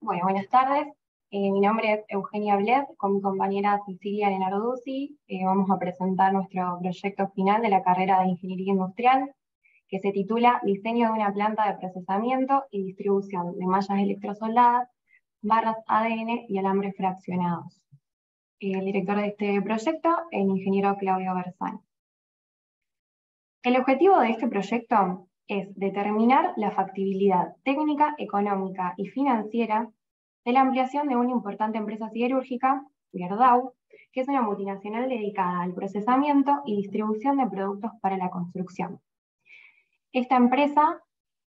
Bueno, buenas tardes. Eh, mi nombre es Eugenia Bled, con mi compañera Cecilia Lenarduzzi. Eh, vamos a presentar nuestro proyecto final de la carrera de Ingeniería Industrial, que se titula Diseño de una planta de procesamiento y distribución de mallas electrosoldadas, barras ADN y alambres fraccionados. El director de este proyecto, el ingeniero Claudio Bersani. El objetivo de este proyecto es determinar la factibilidad técnica, económica y financiera de la ampliación de una importante empresa siderúrgica, Gerdau, que es una multinacional dedicada al procesamiento y distribución de productos para la construcción. Esta empresa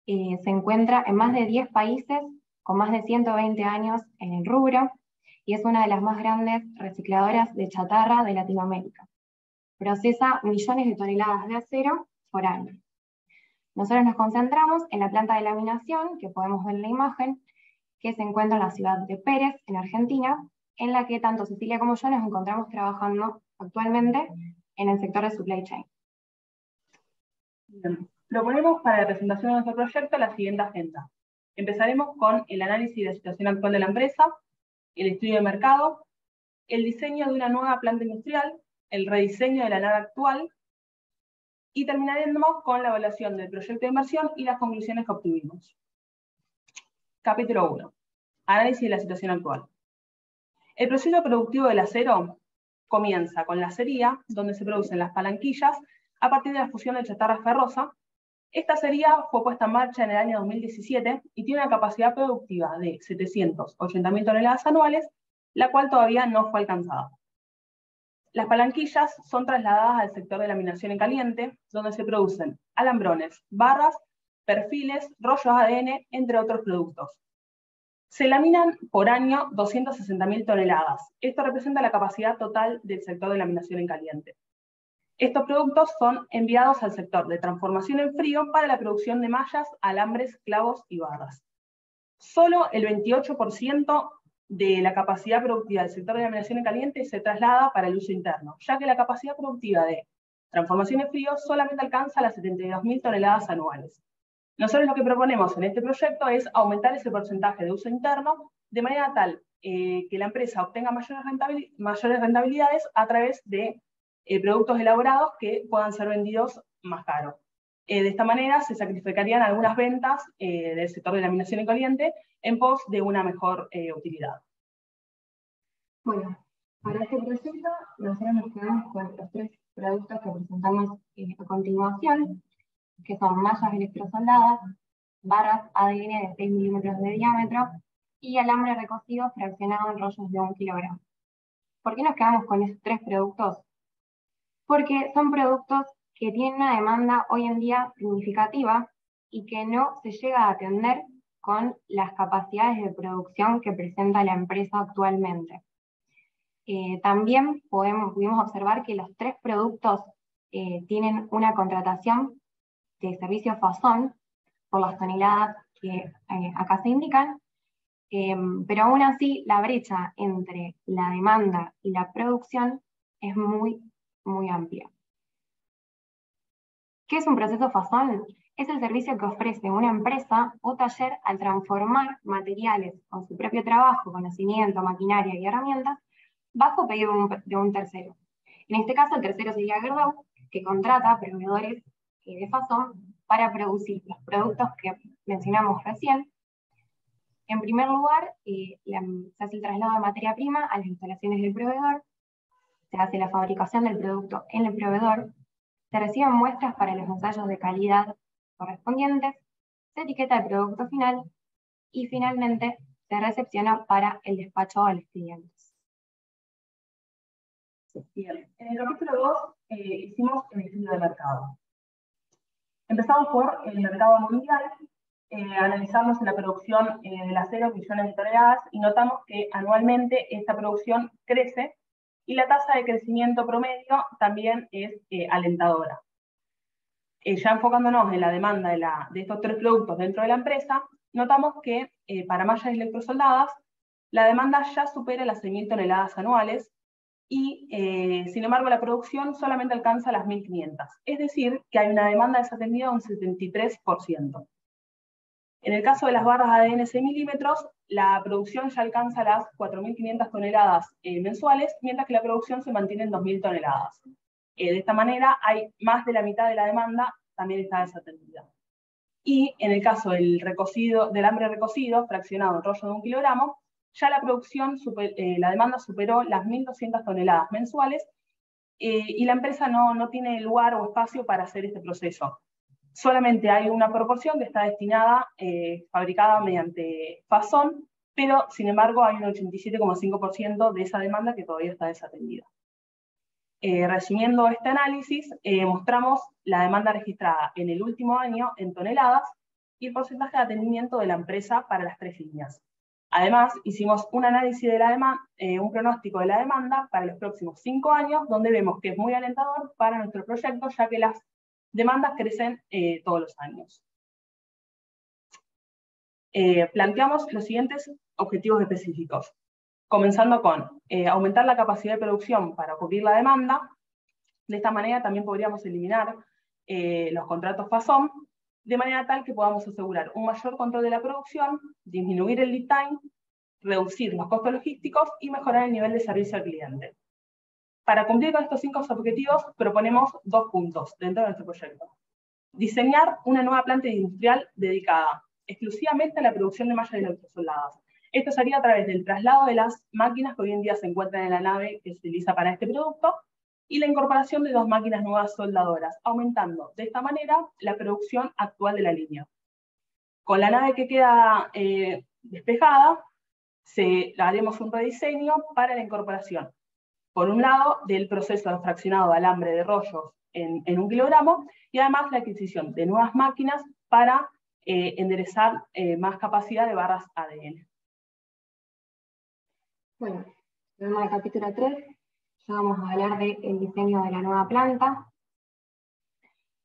eh, se encuentra en más de 10 países, con más de 120 años en el rubro, y es una de las más grandes recicladoras de chatarra de Latinoamérica procesa millones de toneladas de acero por año. Nosotros nos concentramos en la planta de laminación, que podemos ver en la imagen, que se encuentra en la ciudad de Pérez, en Argentina, en la que tanto Cecilia como yo nos encontramos trabajando actualmente en el sector de supply chain. Proponemos para la presentación de nuestro proyecto la siguiente agenda. Empezaremos con el análisis de la situación actual de la empresa, el estudio de mercado, el diseño de una nueva planta industrial, el rediseño de la nave actual y terminaremos con la evaluación del proyecto de inversión y las conclusiones que obtuvimos. Capítulo 1. Análisis de la situación actual. El proceso productivo del acero comienza con la acería, donde se producen las palanquillas a partir de la fusión de chatarra ferrosa. Esta acería fue puesta en marcha en el año 2017 y tiene una capacidad productiva de 780.000 toneladas anuales, la cual todavía no fue alcanzada. Las palanquillas son trasladadas al sector de laminación en caliente, donde se producen alambrones, barras, perfiles, rollos ADN, entre otros productos. Se laminan por año 260.000 toneladas. Esto representa la capacidad total del sector de laminación en caliente. Estos productos son enviados al sector de transformación en frío para la producción de mallas, alambres, clavos y barras. Solo el 28% de la capacidad productiva del sector de laminación en caliente se traslada para el uso interno, ya que la capacidad productiva de transformación en frío solamente alcanza las 72.000 toneladas anuales. Nosotros lo que proponemos en este proyecto es aumentar ese porcentaje de uso interno de manera tal eh, que la empresa obtenga mayores, rentabilidades a través de eh, productos elaborados que puedan ser vendidos más caros. Eh, de esta manera se sacrificarían algunas ventas eh, del sector de laminación en caliente en pos de una mejor eh, utilidad. Bueno, para este proyecto nosotros nos quedamos con los tres productos que presentamos a continuación, que son mallas electrosoldadas, barras ADN de 6 milímetros de diámetro y alambre recocido fraccionado en rollos de 1 kilogramo. ¿Por qué nos quedamos con estos tres productos? Porque son productos que tiene una demanda hoy en día significativa y que no se llega a atender con las capacidades de producción que presenta la empresa actualmente. Eh, también pudimos observar que los tres productos eh, tienen una contratación de servicio FASON por las toneladas que eh, acá se indican, pero aún así la brecha entre la demanda y la producción es muy, muy amplia. ¿Qué es un proceso FASON? Es el servicio que ofrece una empresa o taller al transformar materiales con su propio trabajo, conocimiento, maquinaria y herramientas bajo pedido de un, tercero. En este caso, el tercero sería Gerdau, que contrata proveedores eh, de FASON para producir los productos que mencionamos recién. En primer lugar, eh, se hace el traslado de materia prima a las instalaciones del proveedor, se hace la fabricación del producto en el proveedor, se reciben muestras para los ensayos de calidad correspondientes, se etiqueta el producto final y finalmente se recepciona para el despacho a los clientes. Bien. En el capítulo 2 eh, hicimos el estudio de mercado. Empezamos por el mercado mundial, eh, analizamos la producción eh, del acero, millones de toneladas, y notamos que anualmente esta producción crece y la tasa de crecimiento promedio también es eh, alentadora. Eh, ya enfocándonos en la demanda de, estos tres productos dentro de la empresa, notamos que eh, para mallas electrosoldadas la demanda ya supera las 6.000 toneladas anuales y eh, sin embargo la producción solamente alcanza las 1.500, es decir, que hay una demanda desatendida de un 73%. En el caso de las barras ADN 6 milímetros, la producción ya alcanza las 4.500 toneladas eh, mensuales, mientras que la producción se mantiene en 2.000 toneladas. Eh, de esta manera, hay más de la mitad de la demanda también está desatendida. Y en el caso del, recocido, del hambre recocido, fraccionado en rollo de un kilogramo, ya la producción, eh, la demanda superó las 1.200 toneladas mensuales eh, y la empresa no, no tiene lugar o espacio para hacer este proceso. Solamente hay una proporción que está destinada, eh, fabricada mediante FASON, pero sin embargo hay un 87,5% de esa demanda que todavía está desatendida. resumiendo este análisis, mostramos la demanda registrada en el último año en toneladas y el porcentaje de atendimiento de la empresa para las tres líneas. Además, hicimos un análisis de la demanda, eh, un pronóstico de la demanda para los próximos cinco años, donde vemos que es muy alentador para nuestro proyecto, ya que las demandas crecen eh, todos los años. Eh, planteamos los siguientes objetivos específicos, comenzando con aumentar la capacidad de producción para cubrir la demanda. De esta manera también podríamos eliminar los contratos FASOM de manera tal que podamos asegurar un mayor control de la producción, disminuir el lead time, reducir los costos logísticos y mejorar el nivel de servicio al cliente. Para cumplir con estos cinco objetivos, proponemos dos puntos dentro de nuestro proyecto. Diseñar una nueva planta industrial dedicada exclusivamente a la producción de mallas electrosoldadas. Esto sería a través del traslado de las máquinas que hoy en día se encuentran en la nave que se utiliza para este producto y la incorporación de dos máquinas nuevas soldadoras, aumentando de esta manera la producción actual de la línea. Con la nave que queda eh, despejada, se, haremos un rediseño para la incorporación, por un lado, del proceso de fraccionado de alambre de rollos en, un kilogramo, y además la adquisición de nuevas máquinas para eh, enderezar eh, más capacidad de barras ADN. Bueno, vemos el capítulo 3, ya vamos a hablar del diseño de la nueva planta.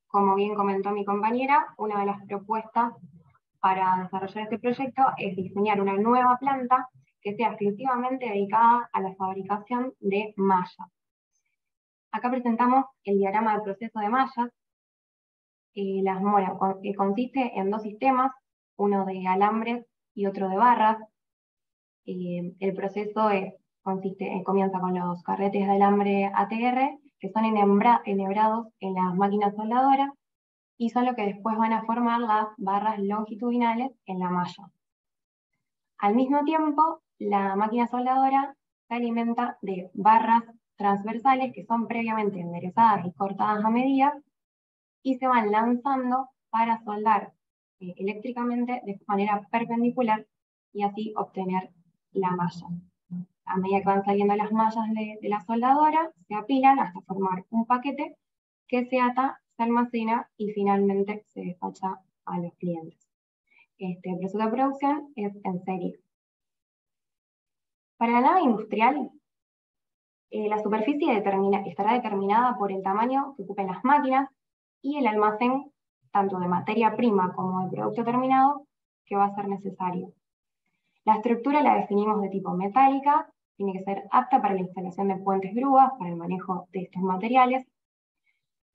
Como bien comentó mi compañera, una de las propuestas para desarrollar este proyecto es diseñar una nueva planta que sea exclusivamente dedicada a la fabricación de mallas. Acá presentamos el diagrama del proceso de mallas. Eh, las que consiste en dos sistemas, uno de alambres y otro de barras. Eh, el proceso es consiste, eh, comienza con los carretes de alambre ATR, que son enhebrados en las máquinas soldadoras, y son lo que después van a formar las barras longitudinales en la malla. Al mismo tiempo, la máquina soldadora se alimenta de barras transversales que son previamente enderezadas y cortadas a medida y se van lanzando para soldar eh, eléctricamente de manera perpendicular y así obtener la malla a medida que van saliendo las mallas de, la soldadora, se apilan hasta formar un paquete que se ata, se almacena y finalmente se despacha a los clientes. Este proceso de producción es en serie. Para la nave industrial, eh, la superficie estará determinada por el tamaño que ocupen las máquinas y el almacén, tanto de materia prima como de producto terminado, que va a ser necesario. La estructura la definimos de tipo metálica tiene que ser apta para la instalación de puentes grúas, para el manejo de estos materiales.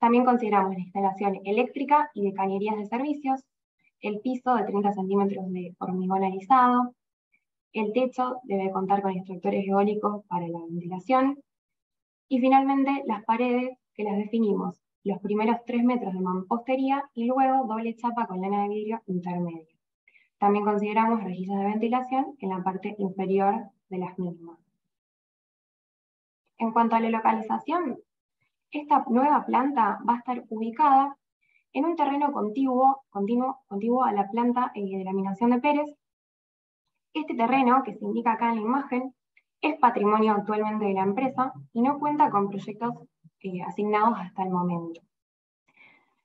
También consideramos la instalación eléctrica y de cañerías de servicios, el piso de 30 centímetros de hormigón alisado, el techo debe contar con instructores eólicos para la ventilación, y finalmente las paredes que las definimos los primeros 3 metros de mampostería y luego doble chapa con lana de vidrio intermedio. También consideramos rejillas de ventilación en la parte inferior de las mismas. En cuanto a la localización, esta nueva planta va a estar ubicada en un terreno contiguo, continuo, a la planta eh, de laminación de Pérez. Este terreno, que se indica acá en la imagen, es patrimonio actualmente de la empresa y no cuenta con proyectos eh, asignados hasta el momento.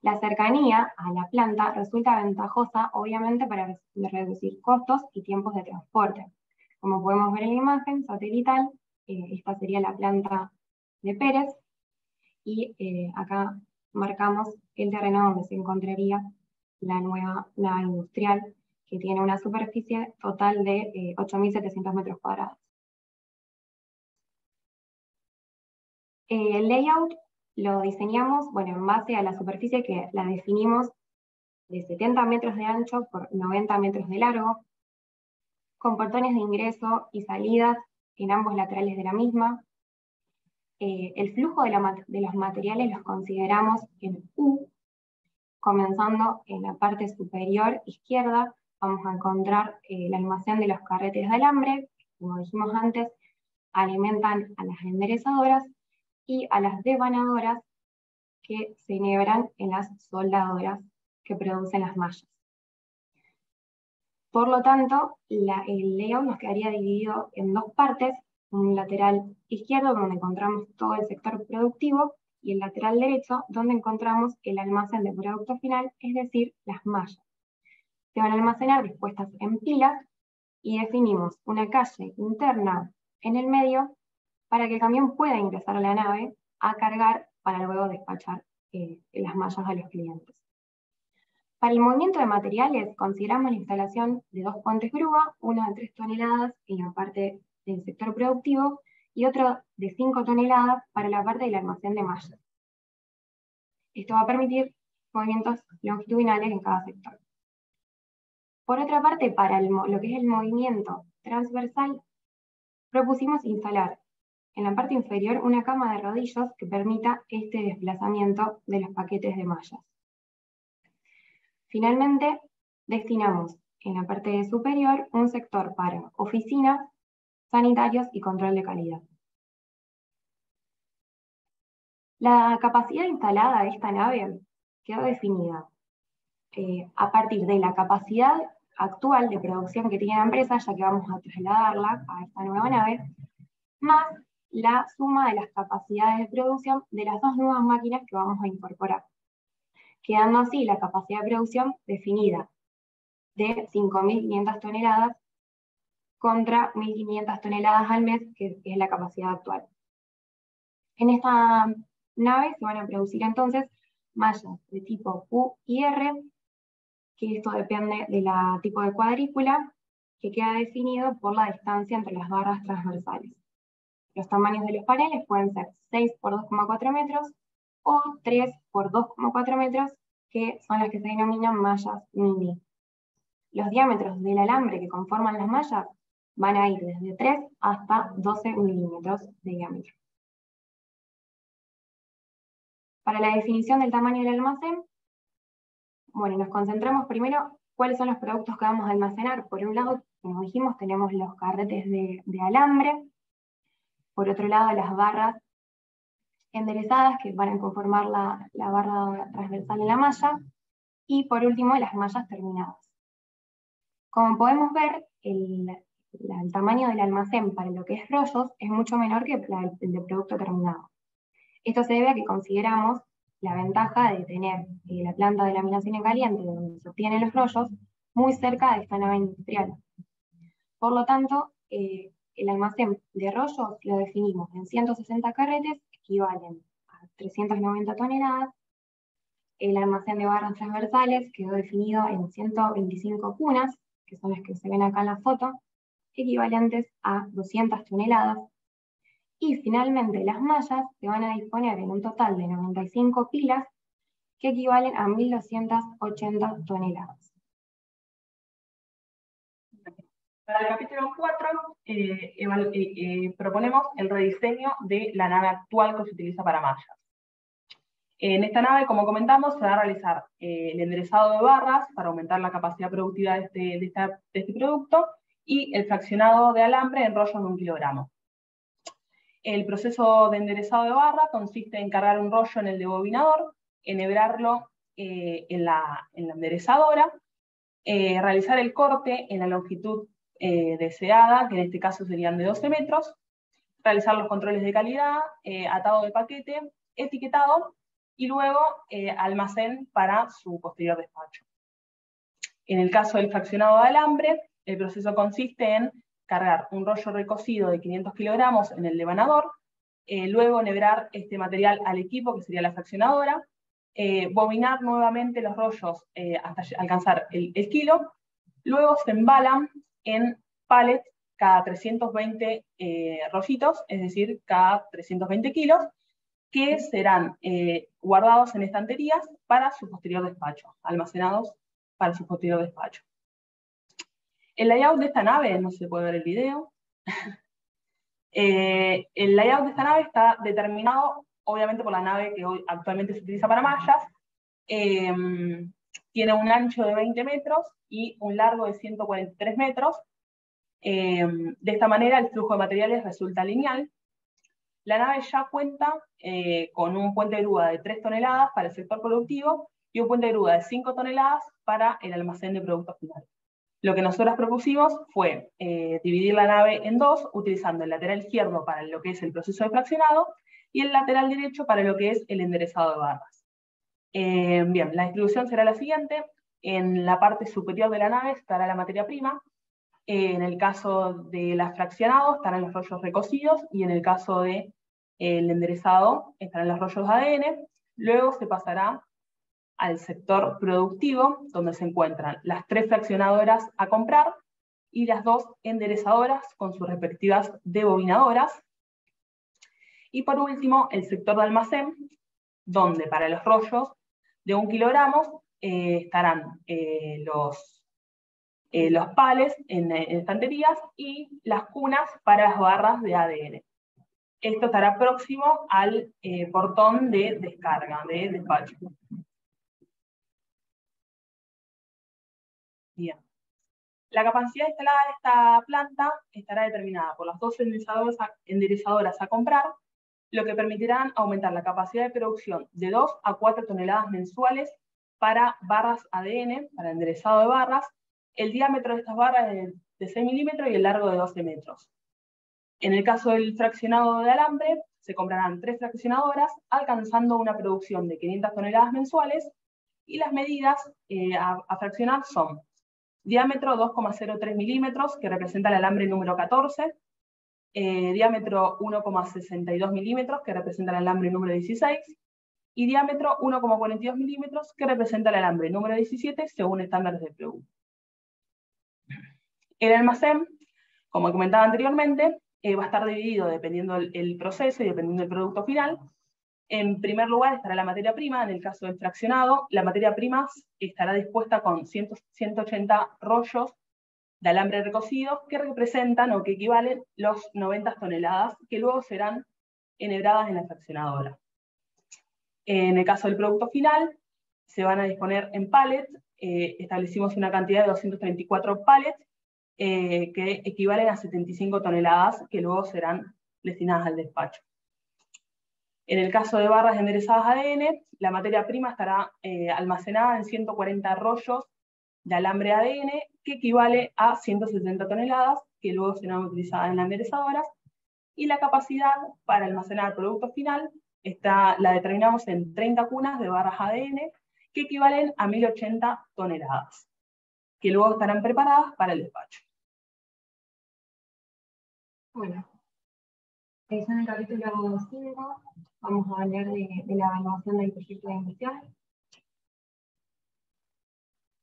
La cercanía a la planta resulta ventajosa, obviamente, para reducir costos y tiempos de transporte. Como podemos ver en la imagen satelital, eh, esta sería la planta de Pérez, y eh, acá marcamos el terreno donde se encontraría la nueva nave industrial, que tiene una superficie total de 8.700 eh, metros cuadrados. el layout lo diseñamos, bueno, en base a la superficie que la definimos de 70 metros de ancho por 90 metros de largo, con portones de ingreso y salidas en ambos laterales de la misma. Eh, el flujo de, los materiales los consideramos en U, comenzando en la parte superior izquierda, vamos a encontrar eh, el almacén de los carretes de alambre, como dijimos antes, alimentan a las enderezadoras y a las devanadoras que se enhebran en las soldadoras que producen las mallas. Por lo tanto, el layout nos quedaría dividido en dos partes, un lateral izquierdo donde encontramos todo el sector productivo y el lateral derecho donde encontramos el almacén de producto final, es decir, las mallas. Se van a almacenar dispuestas en pilas y definimos una calle interna en el medio para que el camión pueda ingresar a la nave a cargar para luego despachar eh, las mallas a los clientes. Para el movimiento de materiales, consideramos la instalación de dos puentes grúa, uno de 3 toneladas en la parte del sector productivo y otro de 5 toneladas para la parte del almacén de mallas. Esto va a permitir movimientos longitudinales en cada sector. Por otra parte, para lo que es el movimiento transversal, propusimos instalar en la parte inferior una cama de rodillos que permita este desplazamiento de los paquetes de mallas. Finalmente, destinamos en la parte superior un sector para oficinas, sanitarios y control de calidad. La capacidad instalada de esta nave quedó definida eh, a partir de la capacidad actual de producción que tiene la empresa, ya que vamos a trasladarla a esta nueva nave, más la suma de las capacidades de producción de las dos nuevas máquinas que vamos a incorporar quedando así la capacidad de producción definida de 5.500 toneladas contra 1.500 toneladas al mes, que es la capacidad actual. En esta nave se van a producir entonces mallas de tipo U y R, que esto depende del tipo de cuadrícula, que queda definido por la distancia entre las barras transversales. Los tamaños de los paneles pueden ser 6 por 2,4 metros o 3 por 2,4 metros, que son las que se denominan mallas mini. Los diámetros del alambre que conforman las mallas van a ir desde 3 hasta 12 milímetros de diámetro. Para la definición del tamaño del almacén, bueno, nos concentramos primero cuáles son los productos que vamos a almacenar. Por un lado, como dijimos, tenemos los carretes de, de alambre. Por otro lado, las barras enderezadas que van a conformar la, barra transversal en la malla, y por último las mallas terminadas. Como podemos ver, el, tamaño del almacén para lo que es rollos es mucho menor que el de producto terminado. Esto se debe a que consideramos la ventaja de tener eh, la planta de laminación en caliente, donde se obtienen los rollos, muy cerca de esta nave industrial. Por lo tanto, eh, el almacén de rollos lo definimos en 160 carretes equivalen a 390 toneladas. El almacén de barras transversales quedó definido en 125 cunas, que son las que se ven acá en la foto, equivalentes a 200 toneladas. Y finalmente las mallas se van a disponer en un total de 95 pilas, que equivalen a 1.280 toneladas. Para el capítulo 4 eh, eh, eh, proponemos el rediseño de la nave actual que se utiliza para mallas. En esta nave, como comentamos, se va a realizar el enderezado de barras para aumentar la capacidad productiva de este, este producto y el fraccionado de alambre en rollos de un kilogramo. El proceso de enderezado de barra consiste en cargar un rollo en el debobinador, enhebrarlo en, la, en, la, enderezadora, realizar el corte en la longitud eh, deseada, que en este caso serían de 12 metros, realizar los controles de calidad, eh, atado de paquete, etiquetado y luego eh, almacén para su posterior despacho. En el caso del fraccionado de alambre, el proceso consiste en cargar un rollo recocido de 500 kilogramos en el devanador, luego nebrar este material al equipo, que sería la fraccionadora, bobinar nuevamente los rollos hasta alcanzar el, kilo, luego se embalan en pallet cada 320 eh, rollitos, es decir, cada 320 kilos, que serán eh, guardados en estanterías para su posterior despacho, almacenados para su posterior despacho. El layout de esta nave, no se puede ver el video, eh, el layout de esta nave está determinado obviamente por la nave que hoy actualmente se utiliza para mallas, em, tiene un ancho de 20 metros y un largo de 143 metros. Em, de esta manera el flujo de materiales resulta lineal. La nave ya cuenta eh, con un puente de grúa de 3 toneladas para el sector productivo y un puente de grúa de 5 toneladas para el almacén de productos finales. Lo que nosotros propusimos fue eh, dividir la nave en dos, utilizando el lateral izquierdo para lo que es el proceso de fraccionado y el lateral derecho para lo que es el enderezado de barras. Eh, bien, la distribución será la siguiente. En la parte superior de la nave estará la materia prima. Eh, en el caso de la fraccionado estarán los rollos recocidos y en el caso del de, enderezado estarán los rollos de ADN. Luego se pasará al sector productivo, donde se encuentran las tres fraccionadoras a comprar y las dos enderezadoras con sus respectivas debobinadoras. Y por último, el sector de almacén, donde para los rollos de un kilogramo eh, estarán eh, los, eh, los pales en, estanterías y las cunas para las barras de ADN. Esto estará próximo al portón de descarga, de despacho. La capacidad instalada de esta planta estará determinada por las dos enderezadoras a comprar lo que permitirá aumentar la capacidad de producción de 2 a 4 toneladas mensuales para barras ADN, para enderezado de barras. El diámetro de estas barras es de 6 milímetros y el largo de 12 metros. En el caso del fraccionado de alambre, se comprarán tres fraccionadoras, alcanzando una producción de 500 toneladas mensuales, y las medidas eh, a, fraccionar son diámetro 2,03 milímetros, que representa el alambre número 14, eh, diámetro 1,62 milímetros, que representa el alambre número 16, y diámetro 1,42 milímetros, que representa el alambre número 17, según estándares de PLU. El almacén, como comentaba anteriormente, eh, va a estar dividido dependiendo del proceso y dependiendo del producto final. En primer lugar estará la materia prima, en el caso del fraccionado, la materia prima estará dispuesta con 180 rollos de alambre recocido que representan o que equivalen los 90 toneladas que luego serán enhebradas en la fraccionadora. En el caso del producto final, se van a disponer en pallets, eh, establecimos una cantidad de 234 pallets eh, que equivalen a 75 toneladas que luego serán destinadas al despacho. En el caso de barras enderezadas ADN, la materia prima estará eh, almacenada en 140 rollos de alambre ADN, que equivale a 170 toneladas, que luego serán utilizadas en las enderezadoras, y la capacidad para almacenar producto final está, la determinamos en 30 cunas de barras ADN, que equivalen a 1080 toneladas, que luego estarán preparadas para el despacho. Bueno, en el capítulo 5 vamos a hablar de, de la evaluación del proyecto de inversión.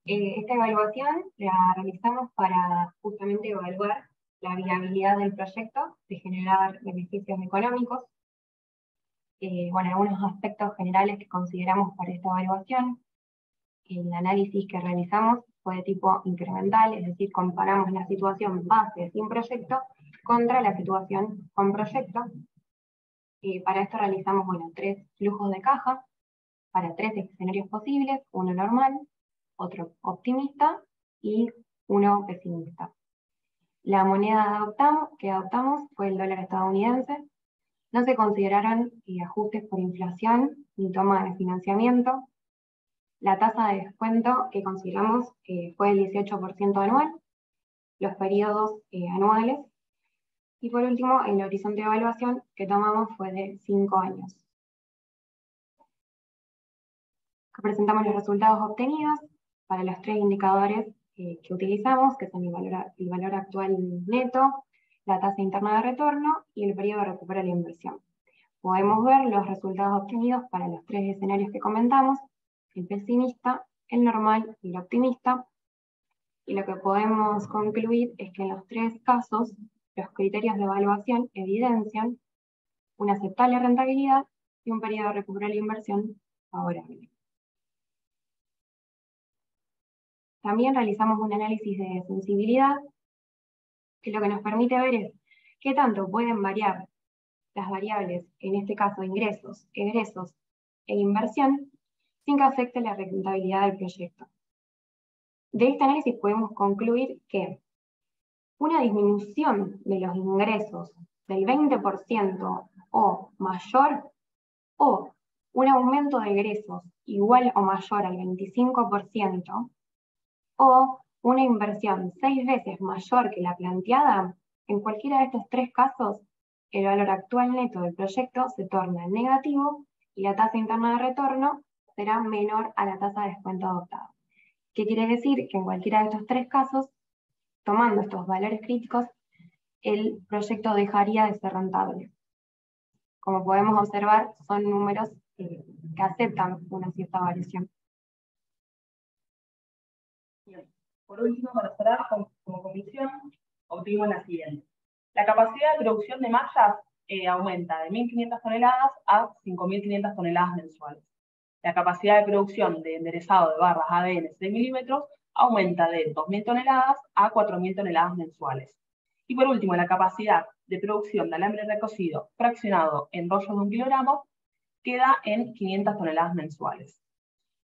Eh, esta evaluación la realizamos para justamente evaluar la viabilidad del proyecto de generar beneficios económicos. Eh, bueno, algunos aspectos generales que consideramos para esta evaluación. El análisis que realizamos fue de tipo incremental, es decir, comparamos la situación base sin proyecto contra la situación con proyecto. Eh, para esto realizamos bueno, tres flujos de caja para tres escenarios posibles, uno normal, otro optimista y uno pesimista. La moneda que adoptamos fue el dólar estadounidense. No se consideraron eh, ajustes por inflación ni toma de financiamiento. La tasa de descuento que consideramos eh, fue el 18% anual, los periodos eh, anuales. Y por último, el horizonte de evaluación que tomamos fue de 5 años. Presentamos los resultados obtenidos para los tres indicadores que utilizamos, que son el valor, el valor actual neto, la tasa interna de retorno y el periodo de recupera la inversión. Podemos ver los resultados obtenidos para los tres escenarios que comentamos, el pesimista, el normal y el optimista. Y lo que podemos concluir es que en los tres casos, los criterios de evaluación evidencian una aceptable rentabilidad y un periodo de recuperación la inversión favorable. También realizamos un análisis de sensibilidad, que lo que nos permite ver es qué tanto pueden variar las variables, en este caso ingresos, egresos e inversión, sin que afecte la rentabilidad del proyecto. De este análisis podemos concluir que una disminución de los ingresos del 20% o mayor o un aumento de egresos igual o mayor al 25% o una inversión seis veces mayor que la planteada, en cualquiera de estos tres casos, el valor actual neto del proyecto se torna negativo y la tasa interna de retorno será menor a la tasa de descuento adoptada. ¿Qué quiere decir? Que en cualquiera de estos tres casos, tomando estos valores críticos, el proyecto dejaría de ser rentable. Como podemos observar, son números que aceptan una cierta variación. Por último, para cerrar, como comisión, obtuvimos la siguiente. La capacidad de producción de mallas eh, aumenta de 1.500 toneladas a 5.500 toneladas mensuales. La capacidad de producción de enderezado de barras ADN 6 milímetros aumenta de 2.000 toneladas a 4.000 toneladas mensuales. Y por último, la capacidad de producción de alambre recocido fraccionado en rollos de un kilogramo queda en 500 toneladas mensuales.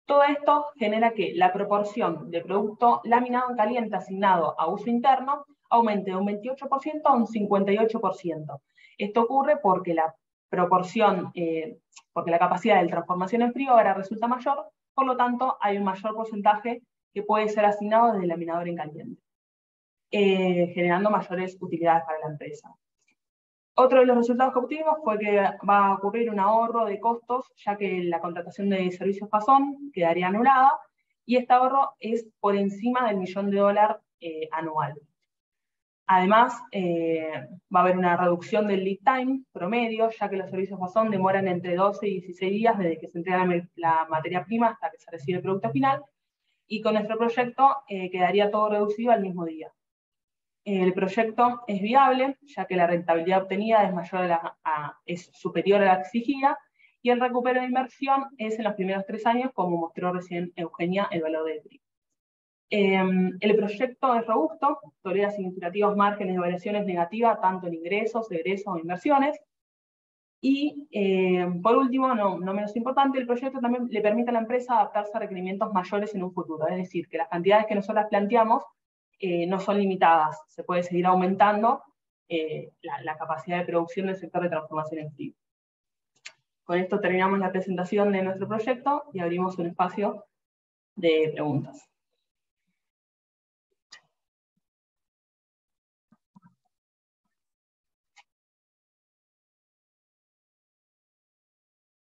Todo esto genera que la proporción de producto laminado en caliente asignado a uso interno aumente de un 28% a un 58%. Esto ocurre porque la proporción, eh, porque la capacidad de transformación en frío ahora resulta mayor, por lo tanto hay un mayor porcentaje que puede ser asignado desde el laminador en caliente, eh, generando mayores utilidades para la empresa. Otro de los resultados que obtuvimos fue que va a ocurrir un ahorro de costos, ya que la contratación de servicios FASON quedaría anulada, y este ahorro es por encima del millón de dólares eh, anual. Además, eh, va a haber una reducción del lead time promedio, ya que los servicios FASON demoran entre 12 y 16 días desde que se entrega la materia prima hasta que se recibe el producto final, y con nuestro proyecto eh, quedaría todo reducido al mismo día. El proyecto es viable, ya que la rentabilidad obtenida es, mayor es superior a la exigida, y el recupero de inversión es en los primeros tres años, como mostró recién Eugenia, el valor del trigo. Em, el proyecto es robusto, tolera significativos márgenes de variaciones negativas, tanto en ingresos, egresos o inversiones. Y em, por último, no, no, menos importante, el proyecto también le permite a la empresa adaptarse a requerimientos mayores en un futuro. Es decir, que las cantidades que nosotros planteamos eh, no son limitadas, se puede seguir aumentando eh, la, capacidad de producción del sector de transformación en frío. Con esto terminamos la presentación de nuestro proyecto y abrimos un espacio de preguntas.